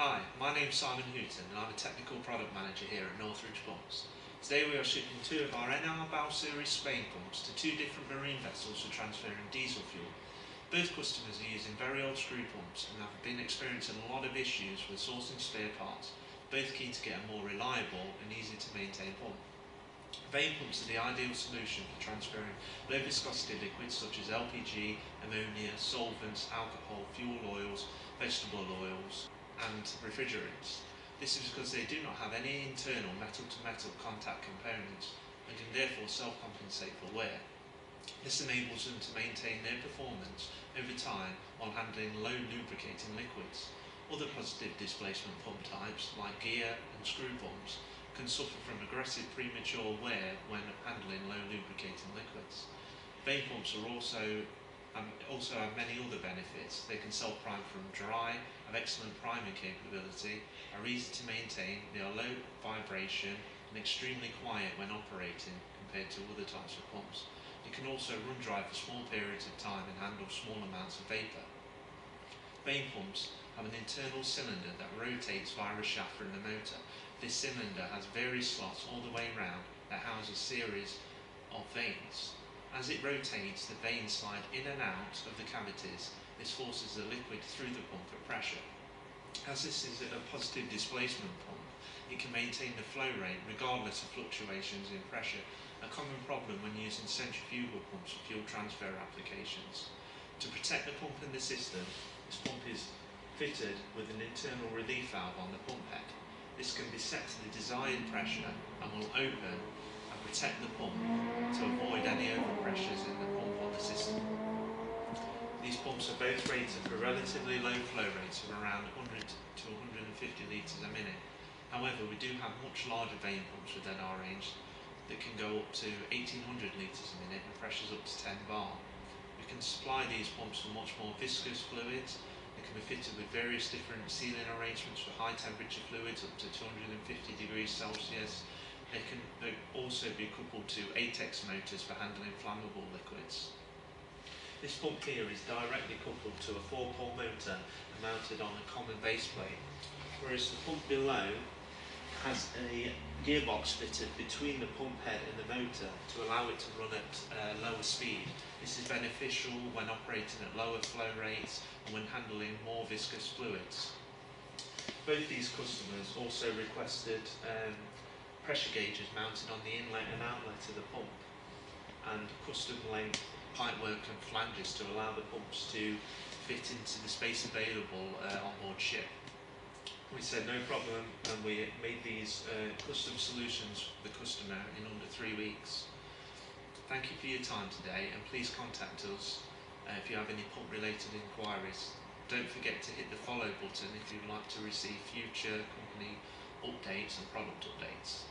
Hi, my name's Simon Hooton and I'm a Technical Product Manager here at North Ridge Pumps. Today we are shipping two of our NR Bow Series vane pumps to two different marine vessels for transferring diesel fuel. Both customers are using very old screw pumps and have been experiencing a lot of issues with sourcing spare parts, both keen to get a more reliable and easy to maintain pump. Vane pumps are the ideal solution for transferring low viscosity liquids such as LPG, ammonia, solvents, alcohol, fuel oils, vegetable oils, and refrigerants. This is because they do not have any internal metal-to-metal contact components and can therefore self-compensate for wear. This enables them to maintain their performance over time while handling low lubricating liquids. Other positive displacement pump types, like gear and screw pumps, can suffer from aggressive premature wear when handling low lubricating liquids. Vane pumps are also um, also have many other benefits. They can self-prime from dry, have excellent priming capability, are easy to maintain, they are low vibration and extremely quiet when operating compared to other types of pumps. They can also run dry for small periods of time and handle small amounts of vapour. Vane pumps have an internal cylinder that rotates via a shaft from the motor. This cylinder has various slots all the way around that house a series of vanes. As it rotates, the vanes slide in and out of the cavities. This forces the liquid through the pump at pressure. As this is a positive displacement pump, it can maintain the flow rate regardless of fluctuations in pressure, a common problem when using centrifugal pumps for fuel transfer applications. To protect the pump and the system, this pump is fitted with an internal relief valve on the pump head. This can be set to the desired pressure and will open and protect the pump to avoid any overpressures in the pump or the system. These pumps are both rated for relatively low flow rates of around 100 to 150 litres a minute. However, we do have much larger vane pumps within our range that can go up to 1800 litres a minute and pressures up to 10 bar. We can supply these pumps with much more viscous fluids. They can be fitted with various different sealing arrangements for high temperature fluids up to 250 degrees Celsius they can also be coupled to ATEX motors for handling flammable liquids. This pump here is directly coupled to a four-pole motor mounted on a common base plate, whereas the pump below has a gearbox fitted between the pump head and the motor to allow it to run at uh, lower speed. This is beneficial when operating at lower flow rates and when handling more viscous fluids. Both these customers also requested um, pressure gauges mounted on the inlet and outlet of the pump and custom length pipework and flanges to allow the pumps to fit into the space available uh, on board ship. We said no problem and we made these uh, custom solutions for the customer in under three weeks. Thank you for your time today and please contact us uh, if you have any pump related inquiries. Don't forget to hit the follow button if you'd like to receive future company updates and product updates.